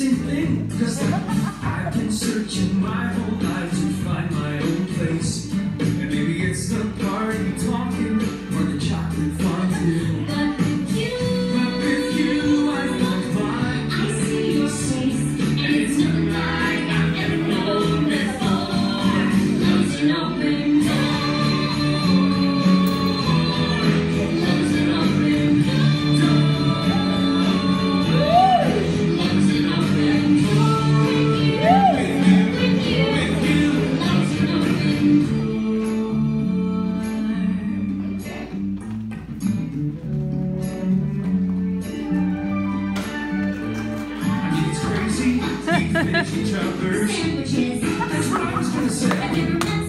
same thing. Cause I, I've been searching my whole life to find my sandwiches. That's what I was gonna say.